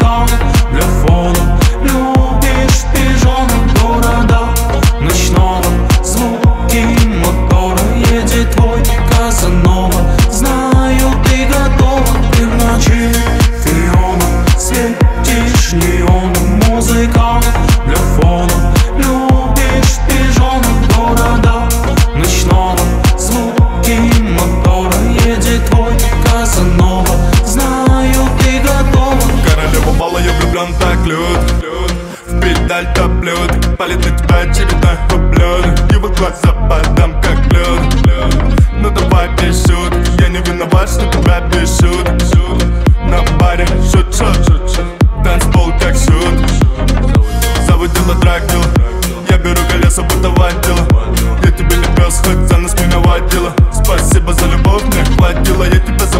Музыка Педаль топлют Палит на тебя очередной ублюдок Его глаза подам как лед Ну давай без шуток Я не виноват, что тебя бесит На баре шут-шут Танцпол как шут Заводила Дракула Я беру колеса, будто водила Я тебе не пес, хоть за нас меня водила Спасибо за любовь, мне хватило. Я тебя забуду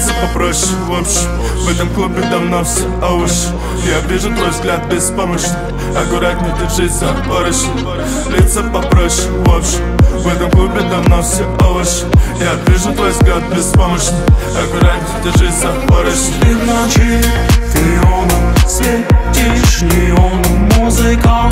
Лица попроще, в общем В этом клубе давно все ауш Я вижу твой взгляд беспомощный. Аккуратней держись за поручень Лица попроще, в общем В этом клубе давно все овощи Я вижу твой взгляд беспомощный. Аккуратней держись за поручень Ты ночи фионом Светишь неоном Музыка